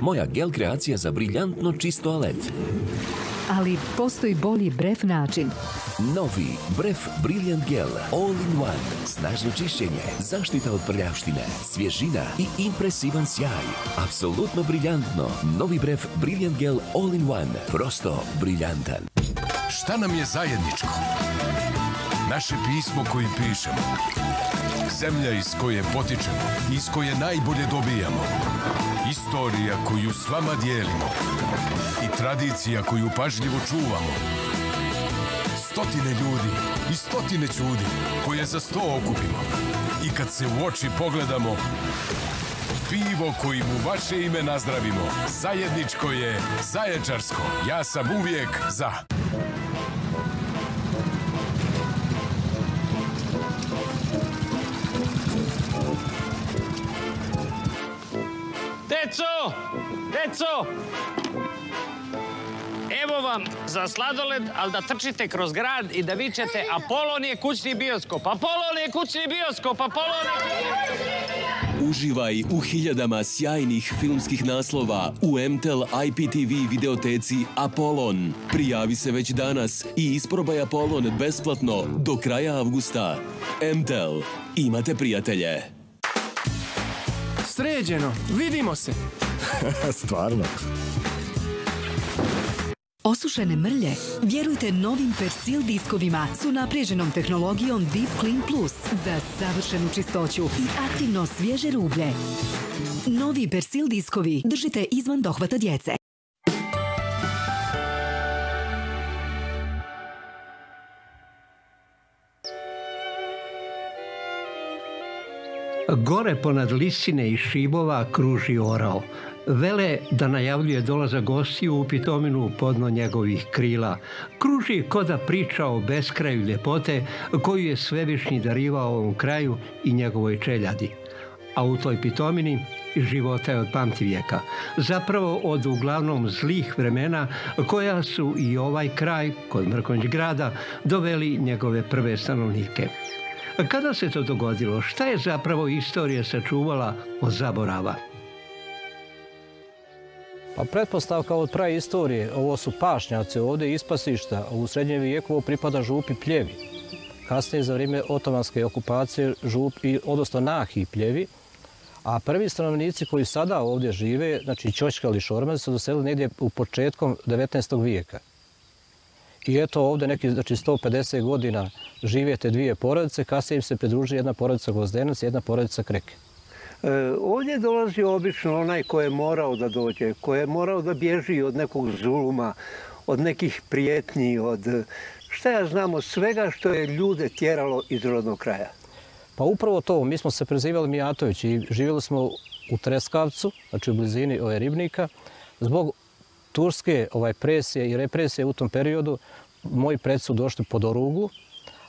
moja gel kreacija za briljantno čist toalet. Ali postoji bolji bref način. Novi Bref Brilliant Gel All in One. Snažno čišćenje, zaštita od prljavštine, svježina i impresivan sjaj. Apsolutno briljantno. Novi Bref Brilliant Gel All in One. Prosto briljantan. Šta nam je zajedničko? Naše pismo koje pišemo. Zemlja iz koje potičemo, iz koje najbolje dobijamo. Istorija koju s vama dijelimo. I tradicija koju pažljivo čuvamo. Stotine ljudi i stotine čudi koje za sto okupimo. I kad se u oči pogledamo, pivo kojim u vaše ime nazdravimo. Zajedničko je zaječarsko. Ja sam uvijek za. Deco! Evo vam za sladoled, ali da trčite kroz grad i da vičete Apolon je kućni bioskop, Apolon je kućni bioskop, Apolon je kućni bioskop! Uživaj u hiljadama sjajnih filmskih naslova u MTEL IPTV videoteci Apollon. Prijavi se već danas i isprobaj Apollon besplatno do kraja avgusta. MTEL. Imate prijatelje. Sređeno, vidimo se. Stvarno. Osušene mrlje? Vjerujte novim Persil diskovima s unapriježenom tehnologijom Deep Clean Plus za savršenu čistoću i aktivno svježe rublje. Novi Persil diskovi držite izvan dohvata djece. Gore ponad Lisine i šibova kruži orao. Vele da najavljuje dolaza gostiju u pitominu podno njegovih krila. Kruži koda priča o beskraju ljepote koju je svevišnji darivao ovom kraju i njegovoj čeljadi. A u toj pitomini života je od pamti vijeka. Zapravo od uglavnom zlih vremena koja su i ovaj kraj, kod Mrkonjić grada, doveli njegove prve stanovnike. Kada se to dogodilo? Šta je zapravo istorija sačuvala od zaborava? Pa pretpostavka od praje istorije, ovo su pašnjaci, ovdje ispasišta, u srednjem vijeku ovo pripada župi pljevi. Kasnije za vrijeme otomanske okupacije žup i odnosno nahi pljevi, a prvi stanovnici koji sada ovdje žive, znači Ćočka ili Šormaz, su doselili negdje u početkom 19. vijeka. I eto ovdje neki, znači 150 godina živijete dvije porodice, kasnije im se pridruži jedna porodica Gvozdenac i jedna porodica Kreke. E, ovdje dolazi obično onaj ko je morao da dođe, ko je morao da bježi od nekog zuluma, od nekih prijetnji, od šta ja znamo, svega što je ljude tjeralo iz rodnog kraja. Pa upravo to, mi smo se prezivali Mijatović i živjeli smo u Treskavcu, znači u blizini ove ribnika. Zbog turske ovaj presije i represije u tom periodu, moji pred su došli pod Orugu,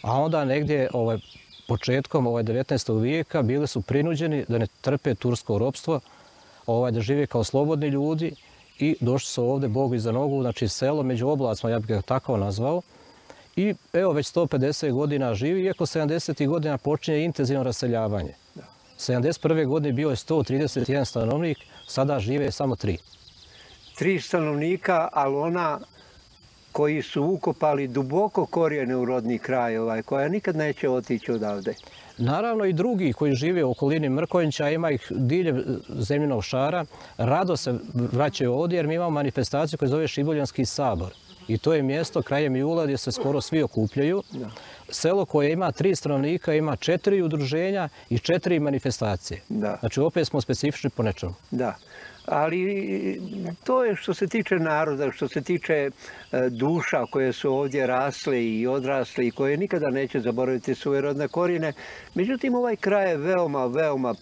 a onda negdje ovaj, početkom ovaj 19. vijeka bili su prinuđeni da ne trpe tursko ropstvo, ovaj, da žive kao slobodni ljudi i došli su ovdje Bogu iza nogu, znači selo među oblacima, ja bih ga tako nazvao. I evo već 150 godina živi, iako 70. godina počinje intenzivno raseljavanje. 71. godine bio je 131 stanovnik, sada žive samo tri. Tri stanovnika, ali ona koji su ukopali duboko korijene u rodni kraj, ovaj, koja nikad neće otići odavde. Naravno i drugi koji žive u okolini Mrkonjića, ima ih dilje zemljenog šara, rado se vraćaju ovdje jer mi imamo manifestaciju koja zove Šiboljanski sabor. I to je mjesto krajem jula gdje se skoro svi okupljaju. Selo koje ima tri stanovnika ima četiri udruženja i četiri manifestacije. Znači opet smo specifični po nečemu. Da ali to je što se tiče naroda, što se tiče e, duša koje su ovdje rasle i odrasle i koje nikada neće zaboraviti svoje rodne korijene. Međutim, ovaj kraj je veoma, veoma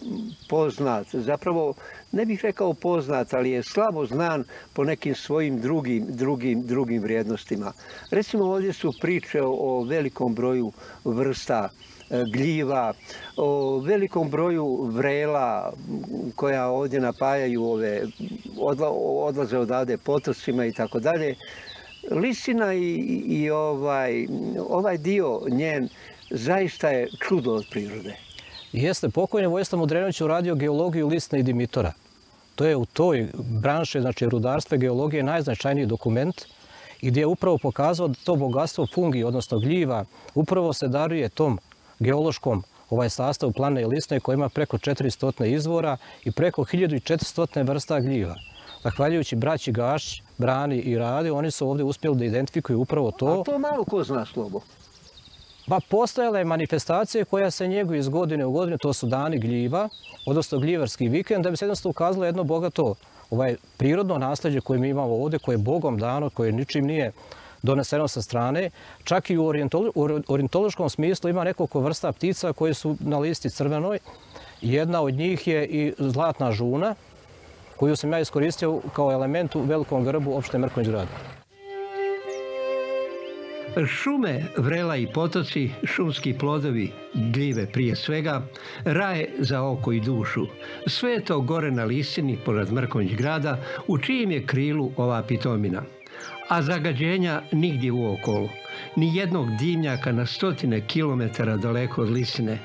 poznat. Zapravo, ne bih rekao poznat, ali je slabo znan po nekim svojim drugim, drugim, drugim vrijednostima. Recimo, ovdje su priče o velikom broju vrsta gljiva, o velikom broju vrela koja ovdje napajaju ove, odla, odlaze odavde potosima i tako dalje. Lisina i, i ovaj, ovaj dio njen zaista je čudo od prirode. Jeste, pokojni Vojislav Mudrenović uradio geologiju Lisne i Dimitora. To je u toj branši, znači rudarstva i geologije, najznačajniji dokument i gdje je upravo pokazao da to bogatstvo fungi, odnosno gljiva, upravo se daruje tom geološkom ovaj sastav plane i lisne koji ima preko 400 izvora i preko 1400 vrsta gljiva. Zahvaljujući braći Gaš, Brani i Radi, oni su ovdje uspjeli da identifikuju upravo to. A to malo ko zna slobo? Pa postojala je manifestacija koja se njeguje iz godine u godinu, to su dani gljiva, odnosno gljivarski vikend, da bi se jednostavno ukazalo jedno bogato ovaj prirodno nasljeđe koje mi imamo ovdje, koje je Bogom dano, koje ničim nije doneseno sa strane. Čak i u orientološkom smislu ima nekoliko vrsta ptica koje su na listi crvenoj. Jedna od njih je i zlatna žuna, koju sam ja iskoristio kao element u velikom grbu opšte Mrković grada. Šume, vrela i potoci, šumski plodovi, gljive prije svega, raje za oko i dušu. Sve je to gore na listini pored Mrkonjić grada, u čijem je krilu ova pitomina. A zagađenja nigdje u okolu. Ni jednog dimnjaka na stotine kilometara daleko od Lisine.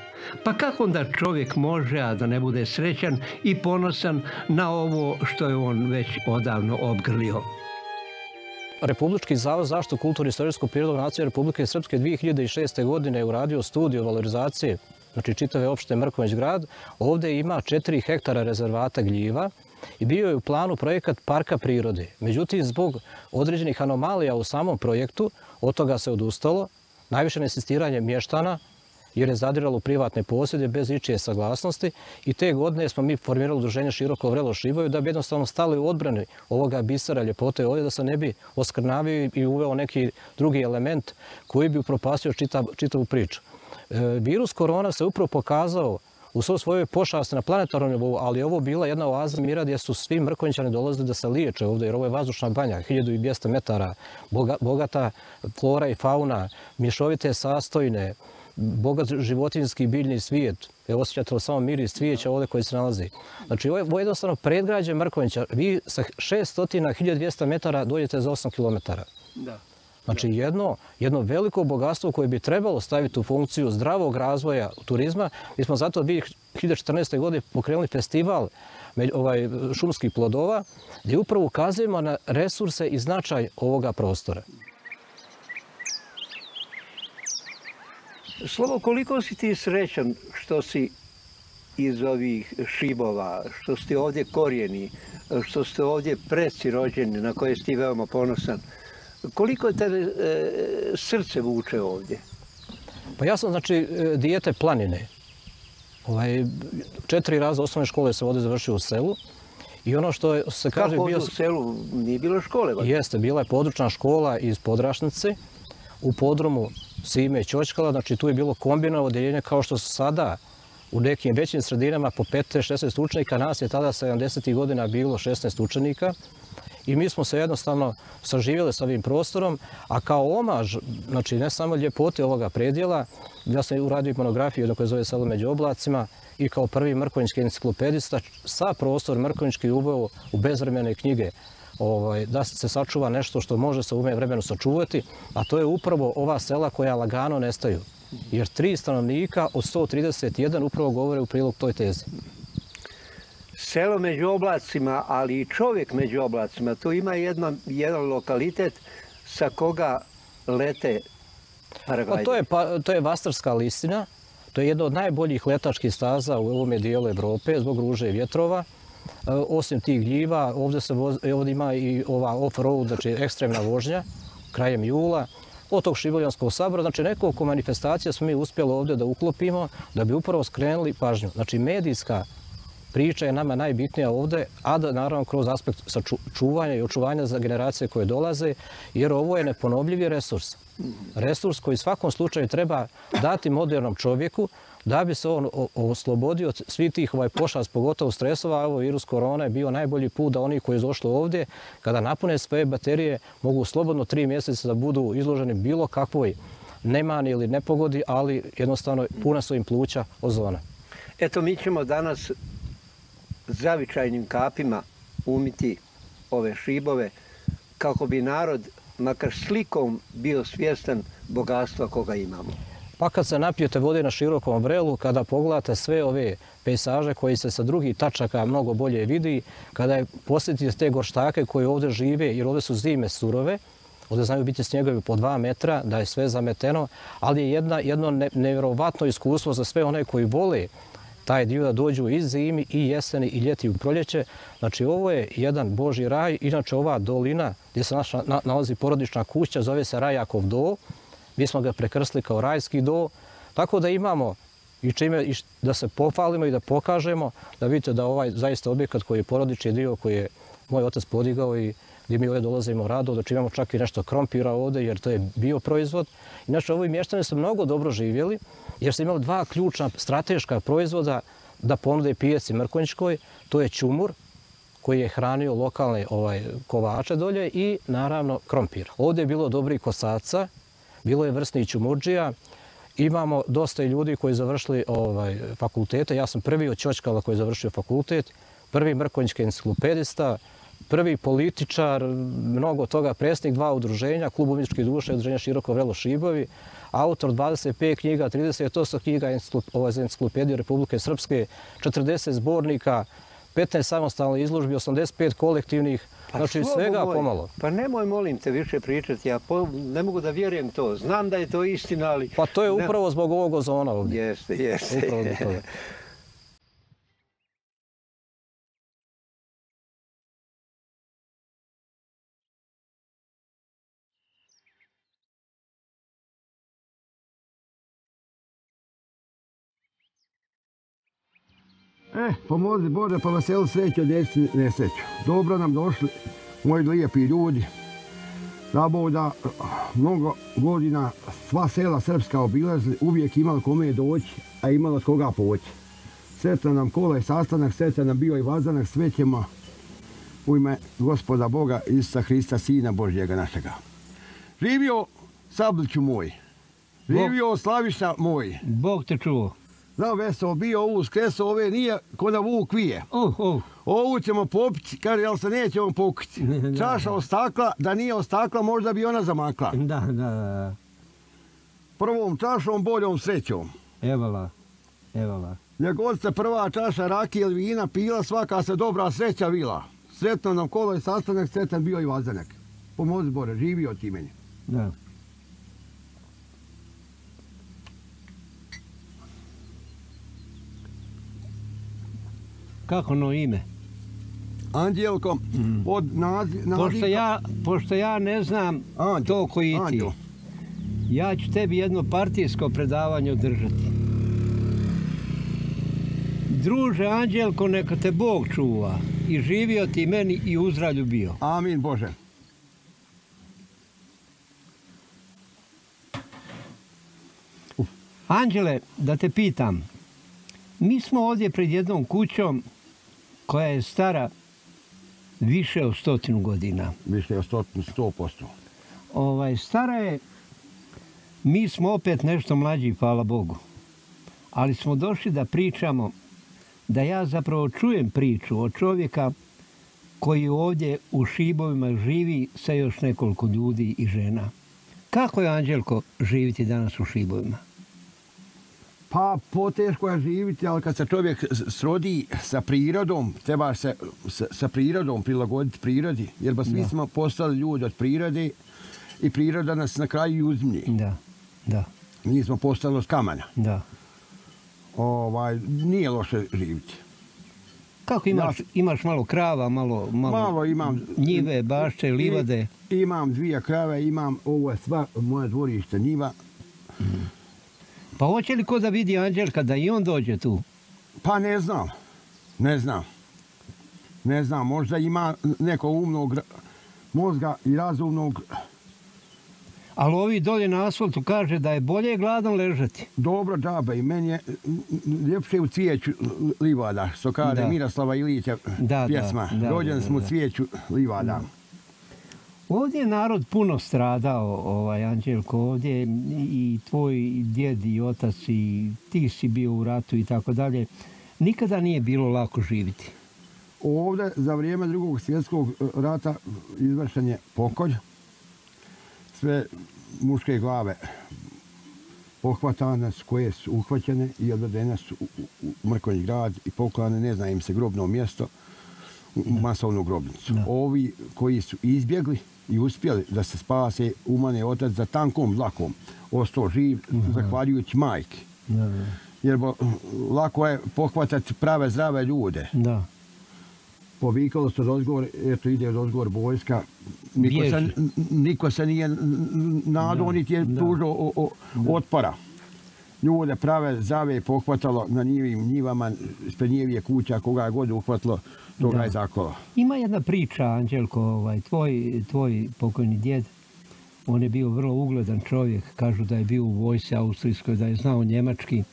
Pa kako onda čovjek može, a da ne bude srećan i ponosan na ovo što je on već odavno obgrlio? Republički zavod zaštitu kulturu i istorijsku prirodu nacije Republike Srpske 2006. godine je uradio studiju valorizacije znači čitave opšte Mrković grad. Ovdje ima 4 hektara rezervata gljiva i bio je u planu projekat Parka prirode. Međutim, zbog određenih anomalija u samom projektu, od toga se odustalo. Najviše nesistiranje mještana, jer je zadiralo privatne posjede bez ičije saglasnosti i te godine smo mi formirali udruženje Široko vrelo Šivoju da bi jednostavno stali u odbrani ovoga bisera ljepote ovdje da se ne bi oskrnavio i uveo neki drugi element koji bi upropastio čitavu priču. E, virus korona se upravo pokazao u svoj svojoj pošasti na planetarnom nivou, ali ovo bila jedna oaza mira gdje su svi mrkonjićani dolazili da se liječe ovdje, jer ovo je vazdušna banja, 1200 metara, bogata flora i fauna, mješovite sastojne, bogat životinski biljni svijet. Evo osjećate li samo miris cvijeća ovdje koji se nalazi. Znači, ovo je jednostavno predgrađe Mrkovića. Vi sa 600-1200 metara dođete za 8 km. Da. Znači, jedno, jedno veliko bogatstvo koje bi trebalo staviti u funkciju zdravog razvoja turizma. Mi smo zato 2014. godine pokrenuli festival ovaj, šumskih plodova, gdje upravo ukazujemo na resurse i značaj ovoga prostora. Slovo, koliko si ti srećan što si iz ovih šibova, što ste ovdje korijeni, što ste ovdje preci rođeni, na koje si ti veoma ponosan. Koliko te e, srce vuče ovdje? Pa ja sam, znači, e, dijete planine. Ovaj, četiri raza osnovne škole se ovdje završio u selu. I ono što se kaže... Kako bio... u selu? Nije bilo škole? Jeste, bila je područna škola iz Podrašnice. U podromu Sime Ćočkala, znači tu je bilo kombinano odeljenje kao što su sada u nekim većim sredinama po 15-16 učenika, nas je tada 70. godina bilo 16 učenika i mi smo se jednostavno saživjeli sa ovim prostorom, a kao omaž, znači ne samo ljepote ovoga predjela, ja sam uradio monografiju dok je zove Selo među oblacima i kao prvi mrkonjički enciklopedista sa prostor mrkonjički uveo u bezvremene knjige ovaj, da se sačuva nešto što može se ume vremenu sačuvati, a to je upravo ova sela koja lagano nestaju. Jer tri stanovnika od 131 upravo govore u prilog toj tezi. Selo među oblacima, ali i čovjek među oblacima, tu ima jedno, jedan lokalitet sa koga lete paragvajde. Pa to, je, pa, to je Vastarska listina, to je jedna od najboljih letačkih staza u ovome dijelu Evrope zbog ruže i vjetrova. E, osim tih gljiva, ovdje, se voz, ovdje ima i ova off-road, znači ekstremna vožnja, krajem jula, od tog Šiboljanskog sabora. Znači, nekoliko manifestacija smo mi uspjeli ovdje da uklopimo, da bi upravo skrenuli pažnju. Znači, medijska priča je nama najbitnija ovdje, a da naravno kroz aspekt čuvanja i očuvanja za generacije koje dolaze, jer ovo je neponovljivi resurs. Resurs koji svakom slučaju treba dati modernom čovjeku, da bi se on oslobodio od svih tih ovaj pošast, pogotovo stresova, ovo virus korona je bio najbolji put da oni koji je došli ovdje, kada napune svoje baterije, mogu slobodno tri mjeseca da budu izloženi bilo kakvoj nemani ili nepogodi, ali jednostavno puna su im pluća ozona. Eto, mi ćemo danas zavičajnim kapima umiti ove šibove kako bi narod makar slikom bio svjestan bogatstva koga imamo. Pa kad se napijete vode na širokom vrelu, kada pogledate sve ove pejsaže koji se sa drugih tačaka mnogo bolje vidi, kada je posjetite te gorštake koji ovdje žive, jer ovdje su zime surove, ovdje znaju biti snjegovi po dva metra, da je sve zameteno, ali je jedna, jedno nevjerovatno iskustvo za sve one koji vole taj dio da dođu i zimi, i jeseni, i ljeti u proljeće. Znači, ovo je jedan Boži raj. Inače, ova dolina gdje se naša, na, nalazi porodična kuća zove se Rajakov do. Mi smo ga prekrsli kao rajski do. Tako da imamo i čime i da se pohvalimo i da pokažemo da vidite da ovaj zaista objekat koji je porodični dio koji je moj otac podigao i gdje mi ovdje dolazimo rado, da imamo čak i nešto krompira ovdje jer to je bio proizvod. Inače, ovi mještani su mnogo dobro živjeli jer su imali dva ključna strateška proizvoda da ponude pijaci Mrkonjičkoj. To je čumur koji je hranio lokalne ovaj, kovače dolje i naravno krompir. Ovdje je bilo dobri kosaca, bilo je vrsni čumurđija, Imamo dosta ljudi koji završili ovaj, fakultete. Ja sam prvi od Ćočkala koji je završio fakultet, prvi mrkonjički enciklopedista, prvi političar, mnogo toga, presnik dva udruženja, Klub umjetničke duše, udruženja Široko Vrelo Šibovi, autor 25 knjiga, 38 knjiga ovaj, za enciklopediju Republike Srpske, 40 zbornika, 15 samostalnih izložbi, 85 kolektivnih, pa znači svega moj, pomalo. Pa nemoj, molim te, više pričati, ja po, ne mogu da vjerujem to, znam da je to istina, ali... Pa to je upravo ne... zbog ovog ozona ovdje. Jeste, jeste. Upravo zbog toga. E, pomozi Bože, pa veselu sreću, djeci nesreću. Dobro nam došli, moji lijepi ljudi. Da Bog da mnogo godina sva sela srpska obilazili, uvijek imali kome doći, a imalo od koga poći. Sretan nam kola i sastanak, sretan nam bio i vazanak, sve ćemo u ime gospoda Boga Isusa Hrista, Sina Božjega našega. Živio Sabliću moj, živio Slaviša moj. Bog te čuo. Znao, Veso, bio ovu skreso, ove nije ko da vuk vije. Uh, uh. Ovu ćemo popiti, kaže, jel se nećemo pokiti. Čaša ostakla, da nije ostakla, možda bi ona zamakla. Da, da, da. Prvom čašom, boljom srećom. Evala, evala. Njegod se prva čaša rakije ili vina pila, svaka se dobra sreća vila. Sretno nam kolo i sastanak, sretan bio i vazanak. Pomozi Bore, živio ti meni. Da. Kako no ime? Anđelko, mm. od naziv... Pošto ja, pošto ja ne znam Anđel, to koji ti, Anđel. ja ću tebi jedno partijsko predavanje održati. Druže Anđelko, neka te Bog čuva i živio ti meni i uzdravlju bio. Amin Bože. Anđele, da te pitam, mi smo ovdje pred jednom kućom koja je stara više od stotinu godina. Više od stotinu, sto posto. Ovaj, stara je, mi smo opet nešto mlađi, hvala Bogu. Ali smo došli da pričamo, da ja zapravo čujem priču od čovjeka koji ovdje u Šibovima živi sa još nekoliko ljudi i žena. Kako je Anđelko živiti danas u Šibovima? Pa, poteško je živiti, ali kad se čovjek srodi sa prirodom, treba se sa, sa prirodom prilagoditi prirodi, jer ba svi da. smo postali ljudi od prirode i priroda nas na kraju uzmlji. Da, da. Mi smo postali od kamanja. Da. Ovaj, nije loše živiti. Kako imaš, ja, imaš malo krava, malo, malo, malo imam, njive, bašče, livade? Imam dvije krave, imam ovo je sva moja dvorišta njiva. Mm. Pa hoće li ko da vidi Anđelka da i on dođe tu? Pa ne znam. Ne znam. Ne znam, možda ima neko umnog mozga i razumnog. Ali ovi dolje na asfaltu kaže da je bolje gladan ležati. Dobro, džaba. I meni je ljepše u cvijeću livada, što kaže da. Miroslava Ilića da, pjesma. Da, da, Rođen smo u cvijeću livada. Da. Ovdje je narod puno stradao, ovaj, Anđelko, ovdje i tvoj djed i otac i ti si bio u ratu i tako dalje. Nikada nije bilo lako živiti. Ovdje za vrijeme drugog svjetskog rata izvršen je pokolj. Sve muške glave pohvatane, s koje su uhvaćene i odvedene su u, u, u Mrkonji grad i poklane, ne zna im se grobno mjesto, u masovnu grobnicu. Ovi koji su izbjegli i uspjeli da se spase, umane otac za tankom vlakom, ostao živ, zahvaljujući majke. Da, da. Jer bo, lako je pohvatati prave zdrave ljude. Da. Povikalo se odgovor, eto ide od odgovor vojska. Niko se, Bježi. niko se nije nadao, niti je tužo otpora. Ljude prave zdrave je pohvatalo na njivim njivama, ispred njivije kuća, koga je god uhvatilo, toga Da. je zakolo. Ima jedna priča, Anđelko, ovaj, tvoj, tvoj pokojni djed, on je bio vrlo ugledan čovjek, kažu da je bio u vojsi austrijskoj, da je znao njemački.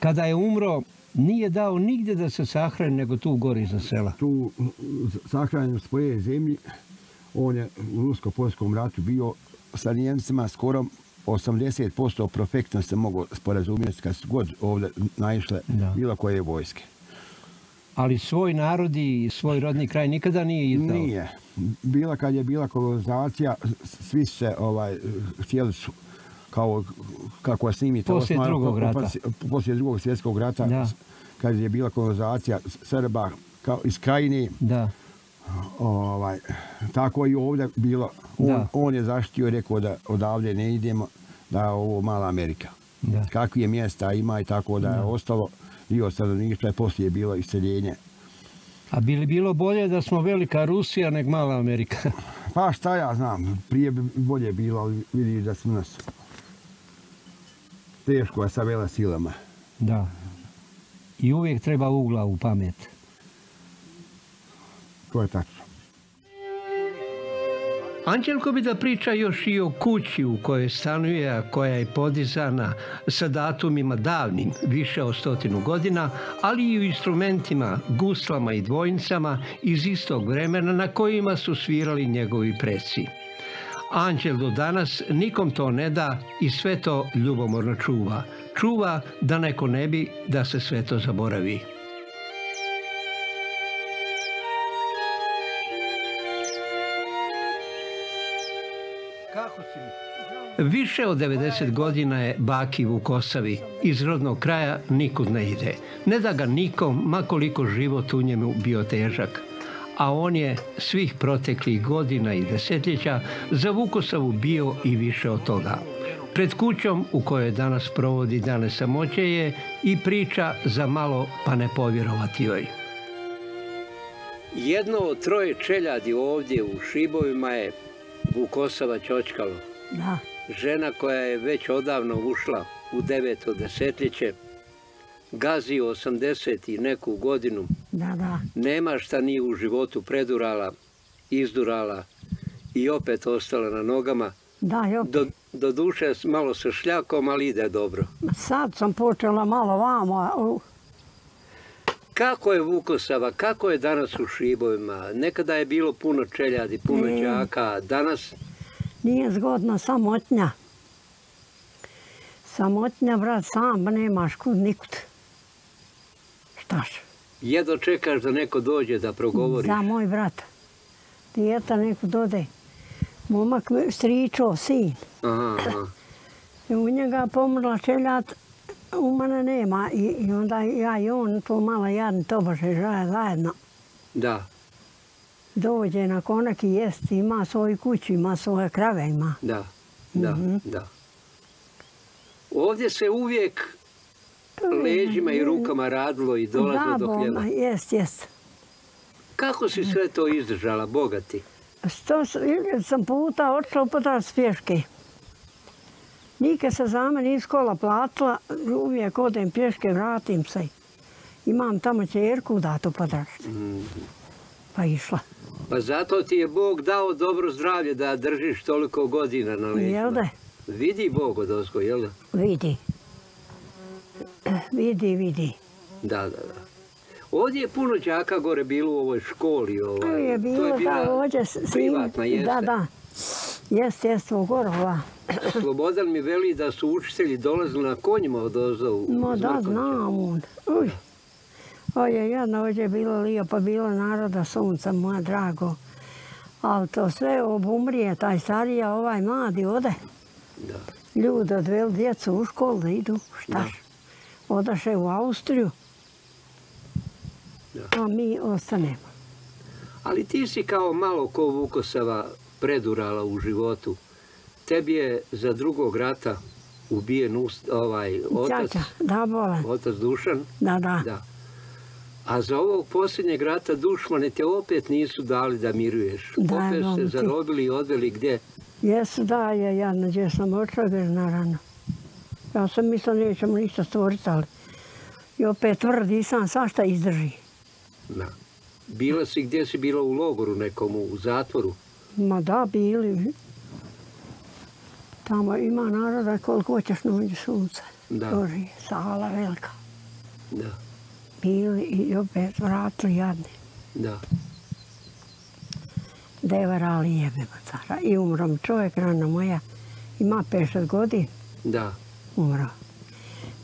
Kada je umro, nije dao nigdje da se sahrani, nego tu gori za sela. tu sahranjen u svoje zemlji. On je u Rusko-Poljskom ratu bio sa Nijemcima skoro 80% profektno se mogu sporazumjeti kad su god ovdje naišle Da. bilo koje vojske. Ali svoj narod i svoj rodni kraj nikada nije izdao. Nije. Bila kad je bila kolonizacija, svi se ovaj, htjeli su kao kako je snimite Poslije drugog rata. poslije drugog svjetskog rata Da. kad je bila kolonizacija Srba kao iz krajine Da, ovaj, tako i ovdje bilo. On, Da. on je zaštitio i rekao da odavde ne idemo, da je ovo mala Amerika. da. Kakvije mjesta ima i tako da je ostalo dio stanovništva je poslije bilo iseljenje. A bi li bilo bolje da smo velika Rusija nek mala Amerika? Pa šta ja znam, prije bi bolje bilo, ali vidiš da smo nas teško je sa vela silama. Da. I uvijek treba ugla u pamet. To je tačno. Anđelko bi da priča još i o kući u kojoj stanuje, a koja je podizana sa datumima davnim, više od stotinu godina, ali i o instrumentima, guslama i dvojnicama iz istog vremena na kojima su svirali njegovi preci. Anđel do danas nikom to ne da i sve to ljubomorno čuva. Čuva da neko ne bi da se sve to zaboravi. Više od 90 godina je baki Vukosavi. Iz rodnog kraja nikud ne ide. Ne da ga nikom, makoliko život u njemu bio težak. A on je svih proteklih godina i desetljeća za Vukosavu bio i više od toga. Pred kućom u kojoj danas provodi dane samoće je i priča za malo pa ne povjerovati joj. Jedno od troje čeljadi ovdje u Šibovima je Vukosava Ćočkalo Da, žena koja je već odavno ušla u deveto desetljeće, gazi 80 i neku godinu, da, da. nema šta nije u životu predurala, izdurala i opet ostala na nogama. Da, jo, Do, do duše malo sa šljakom, ali ide dobro. sad sam počela malo vamo. Kako je Vukosava, kako je danas u Šibovima? Nekada je bilo puno čeljadi, puno Ne. đaka, danas Nije zgodna samotnja. Samotnja, brat, sam nemaš kud nikud. Štaš? jedno čekaš da neko dođe da progovori. Za moj brat. Dijeta neku dode. Momak, mi- stričo, sin. Aha, aha. I u njega pomrla čeljat, u mene nema. I, i onda ja i on, to malo jadni tobože žaja zajedno. Da, Dođe na konak i jesti, ima svoju kuću, ima svoje krave, ima. da, da, Mhm. da. Ovdje se uvijek leđima i rukama radilo i dolazilo do hljeba. boma, jest, jest. Kako si sve to izdržala, bogati? Sto s- sam puta odšla upotrat pješke. Nikad se za mene iz kola platila, uvijek odem pješke, vratim se. Imam tamo čerku da to podrašti. Pa išla. Pa zato ti je Bog dao dobro zdravlje da držiš toliko godina na leđima. Jel da? Vidi Bog od ozgo, jel da? Vidi. Vidi, vidi. Da, da, da. Ovdje je puno đaka gore bilo u ovoj školi. Ovaj. To je bilo da ovdje s- privatna, jeste. Da, da. Jest, jest, u Gorova. Slobodan mi veli da su učitelji dolazili na konjima od ozdo u Ma da, znam on. Uj. Ovo je jedno, ovdje je bilo lijepo, bilo naroda sunca, moja drago. Ali to sve obumrije, taj starija, ovaj mladi ode. Ljudi odveli djecu u školu da idu, šta Odaše u Austriju, a mi ostanemo. Ali ti si kao malo ko Vukosava predurala u životu. Tebi je za drugog rata ubijen ovaj otac, da, bolan. otac Dušan. Da, da. da. A za ovog posljednjeg rata dušmane te opet nisu dali da miruješ. Da, opet se zarobili i odveli gdje? Jesu, da, ja, ja gdje sam očeo, naravno. Ja sam mislila nećemo ništa stvoriti, ali i opet tvrdi sam, svašta izdrži. Da. Bila si, gdje si bila u logoru nekom, u zatvoru? Ma da, bili. Tamo ima naroda koliko hoćeš nođe sunce. Da. Doži, sala velika. Da. Bili i opet vratili jadni. Da. Devarali jebemo cara. I umrom čovjek, rana moja, ima 50 godina. Da. Umro.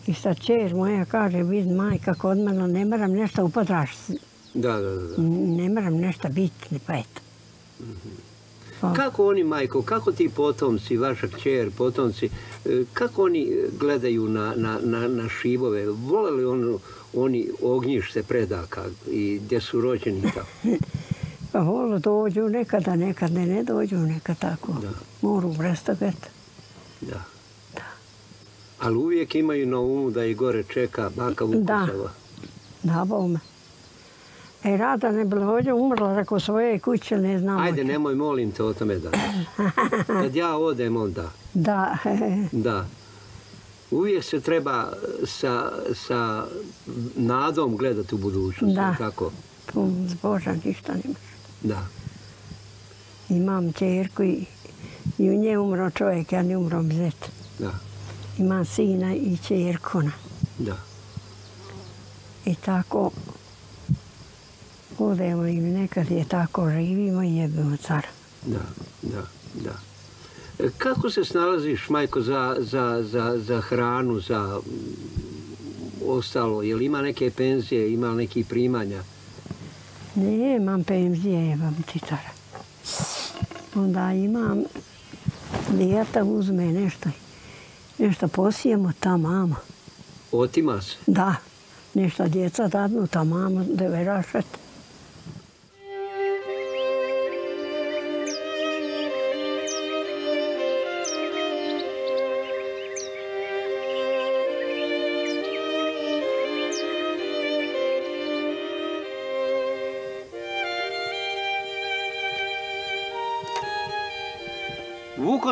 I sad čer moja kaže, vid majka kod mene, ne moram nešto upodrašiti. Da, da, da. Ne moram nešto biti, ni pa eto. Pa. Kako oni, majko, kako ti potomci, vaša kćer, potomci, e, kako oni gledaju na, na, na, na šivove? Vole li on, oni ognjište predaka i gdje su rođeni tako? pa vole dođu nekada, nekad ne, ne dođu, nekad tako. Da. Moru brestaget. Da. Da. Ali uvijek imaju na umu da i gore čeka baka Vukosova. Da, da, bome. E, rada ne bila ovdje umrla, rekao svoje kuće, ne znam. Ajde, nemoj, molim te o tome da. Kad ja odem, onda. Da. da. Uvijek se treba sa, sa nadom gledati u budućnost. Da. Tako? Zboža, ništa nemaš. Da. Imam čerku i, i u nje umro čovjek, ja ne umro zet. Da. Imam sina i čerkona. Da. I tako, odemo i nekad je tako živimo i jebimo cara. Da, da, da. Kako se snalaziš, majko, za, za, za, za hranu, za ostalo? Je li ima neke penzije, ima li neki primanja? Ne, imam penzije, imam titara. Onda imam, dijeta uzme nešto, nešto posijemo ta mama. Otima se? Da, nešto djeca dadnu ta mama, da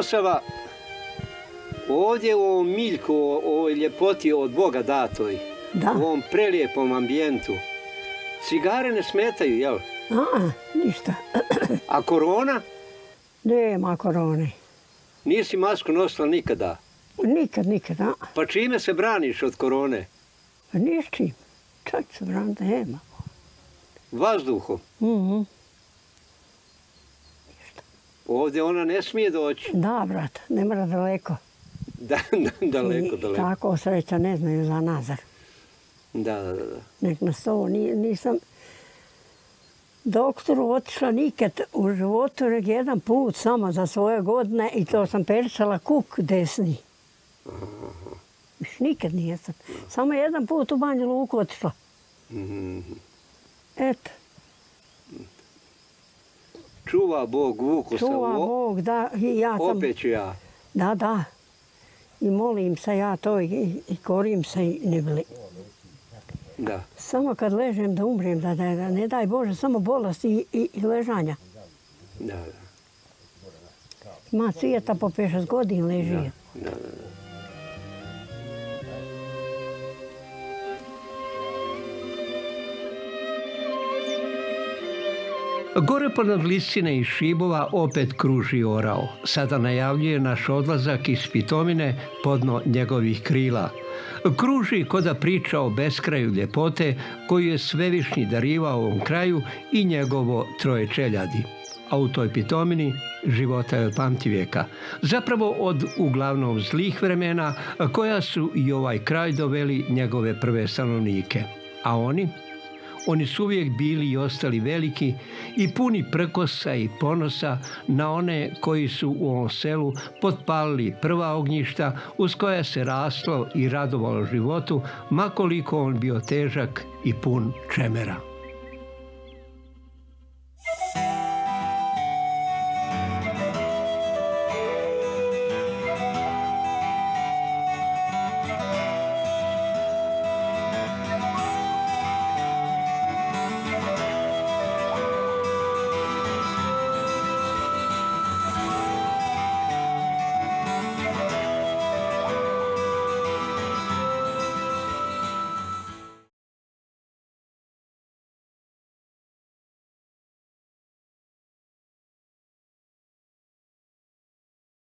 Vukosava, ovdje u ovom miljku, u ovoj ljepoti od Boga datoj, da. u ovom prelijepom ambijentu, cigare ne smetaju, jel? A, ništa. A korona? Nema korone. Nisi masku nosila nikada? Nikad, nikada. Pa čime se braniš od korone? Pa nišćim. Čak se branim da nema. Vazduhom? Mhm. Mm Ovdje ona ne smije doći. Da, brat, ne mora daleko. Da, da daleko, daleko. Tako sreća ne znaju za nazar. Da, da, da. Nek nas to nisam doktoru otišla nikad u životu, nek jedan put samo za svoje godine i to sam perčala kuk desni. Viš nikad nijesam. Samo jedan put u Banju Luku otišla. Mhm. Eto čuva Bog vuku sa Čuva Bog, da. I ja sam... Opet ću ja. Da, da. I molim se ja to i, i korim se i ne bili. Da. Samo kad ležem da umrem, da, da, da ne daj Bože, samo bolest i, i, i ležanja. Da, da. Ima cvijeta po 5-6 godina leži. Da, da, da. Gore ponad Listine i Šibova opet kruži orao. Sada najavljuje naš odlazak iz Pitomine podno njegovih krila. Kruži koda priča o beskraju ljepote koju je svevišnji darivao ovom kraju i njegovo troje čeljadi. A u toj pitomini života je od pamtivijeka. Zapravo od uglavnom zlih vremena koja su i ovaj kraj doveli njegove prve stanovnike. A oni? Oni su uvijek bili i ostali veliki i puni prkosa i ponosa na one koji su u ovom selu potpalili prva ognjišta uz koja se raslo i radovalo životu, makoliko on bio težak i pun čemera.